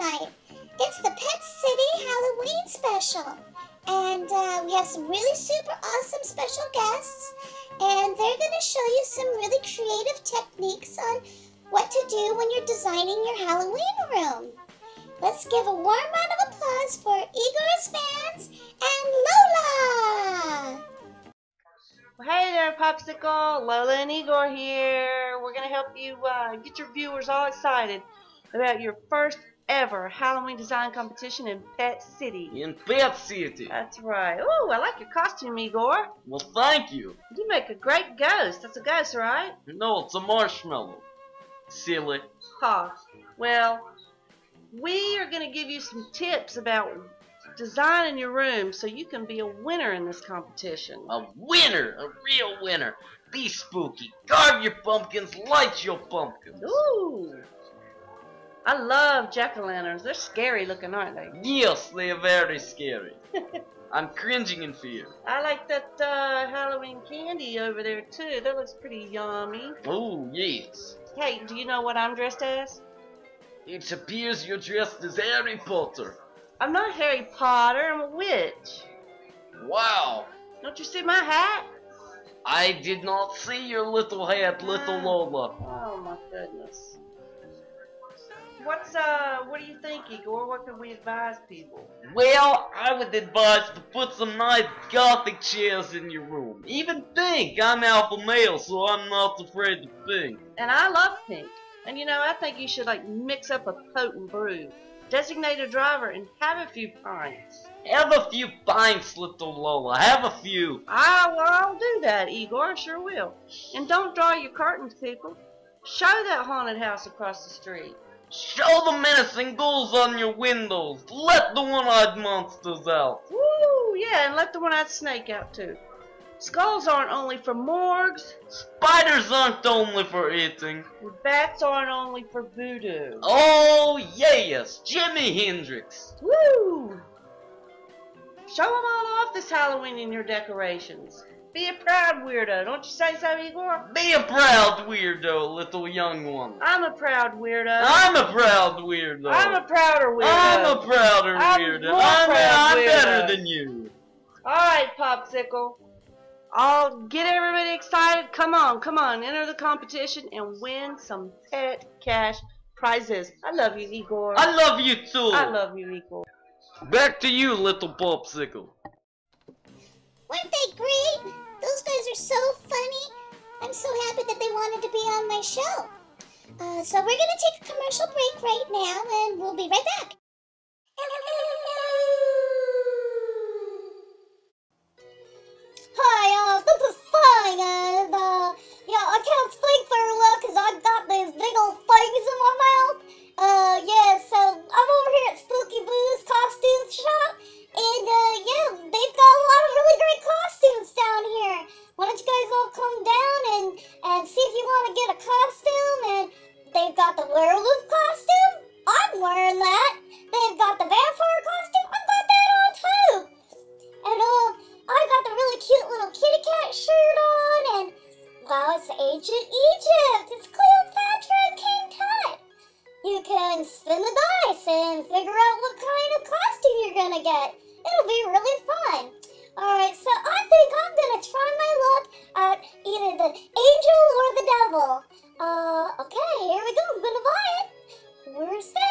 tonight. It's the Pet City Halloween special. And uh, we have some really super awesome special guests. And they're going to show you some really creative techniques on what to do when you're designing your Halloween room. Let's give a warm round of applause for Igor's fans and Lola! Hey there, Popsicle. Lola and Igor here. We're going to help you uh, get your viewers all excited about your first ever Halloween design competition in Pet City. In Pet City. That's right. Oh, I like your costume, Igor. Well, thank you. You make a great ghost. That's a ghost, right? No, it's a marshmallow. Silly. Ha. Well, we are going to give you some tips about designing your room so you can be a winner in this competition. A winner, a real winner. Be spooky. Carve your pumpkins, light your pumpkins. Ooh. I love jack-o'-lanterns. They're scary looking, aren't they? Yes, they are very scary. I'm cringing in fear. I like that uh, Halloween candy over there too. That looks pretty yummy. Oh, yes. Hey, do you know what I'm dressed as? It appears you're dressed as Harry Potter. I'm not Harry Potter. I'm a witch. Wow. Don't you see my hat? I did not see your little hat, little Ah. Lola. Oh my goodness. What's uh? What do you think, Igor? What can we advise people? Well, I would advise to put some nice gothic chairs in your room. Even pink. I'm alpha male, so I'm not afraid of pink. And I love pink. And you know, I think you should like mix up a potent brew, designate a driver, and have a few pints. Have a few pints, little Lola. Have a few. Ah, well, I'll do that, Igor. I Sure will. And don't draw your curtains, people. Show that haunted house across the street. Show the menacing ghouls on your windows. Let the one-eyed monsters out. Woo! Yeah, and let the one-eyed snake out too. Skulls aren't only for morgues. Spiders aren't only for eating. Bats aren't only for voodoo. Oh, yes. Jimi Hendrix. Woo! Show them all off this Halloween in your decorations. Be a proud weirdo, don't you say so, Igor? Be a proud weirdo, little young one. I'm a proud weirdo. I'm a proud weirdo. I'm a prouder weirdo. I'm a prouder I'm weirdo. more I'm, proud I'm weirdo. better than you. All right, Popsicle. I'll get everybody excited. Come on, come on, enter the competition and win some pet cash prizes. I love you, Igor. I love you too. I love you, Igor. Back to you, little popsicle. Weren't they great? Show. Uh, so we're going to take a commercial break right now, and we'll be right back. Ancient Egypt. It's Cleopatra and King Tut. You can spin the dice and figure out what kind of costume you're gonna get. It'll be really fun. Alright, so I think I'm gonna try my luck at either the angel or the devil. Uh, okay, here we go. I'm gonna buy it. We're saying